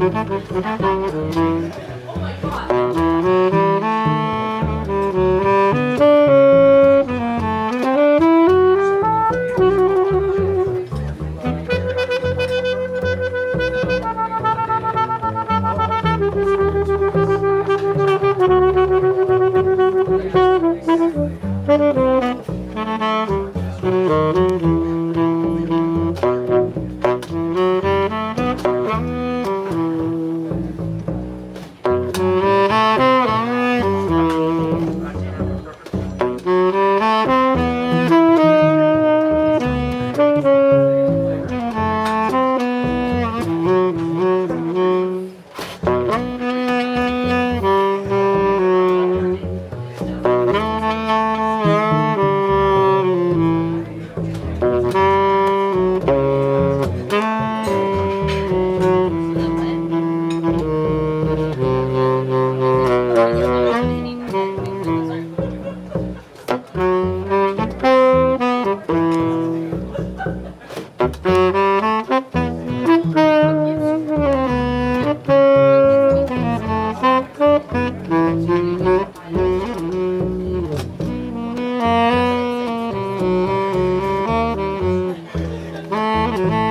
Müzik Mm-hmm.